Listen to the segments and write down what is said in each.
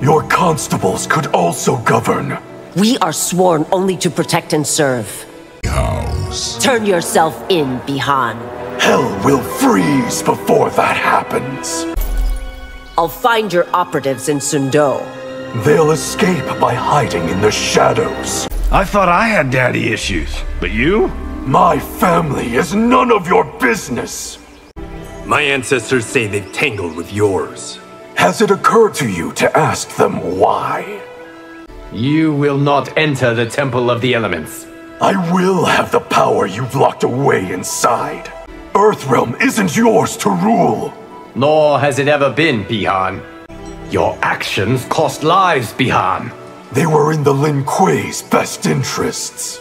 Your constables could also govern. We are sworn only to protect and serve. House. Turn yourself in, Bi-Han. Hell will freeze before that happens. I'll find your operatives in Sun Do. They'll escape by hiding in the shadows. I thought I had daddy issues, but you? My family is none of your business. My ancestors say they've tangled with yours. Has it occurred to you to ask them why? You will not enter the Temple of the Elements. I will have the power you've locked away inside. Earthrealm isn't yours to rule. Nor has it ever been, Bi-Han. Your actions cost lives, Bi-Han. They were in the Lin Kuei's best interests.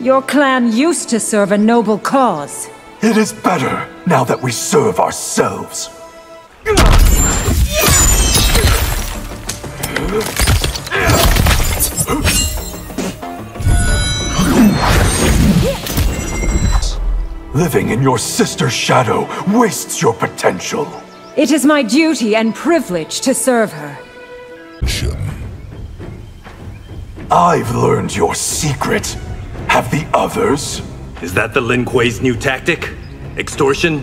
Your clan used to serve a noble cause. It is better now that we serve ourselves. Living in your sister's shadow wastes your potential. It is my duty and privilege to serve her. I've learned your secret. Have the others? Is that the Lin Kuei's new tactic? Extortion?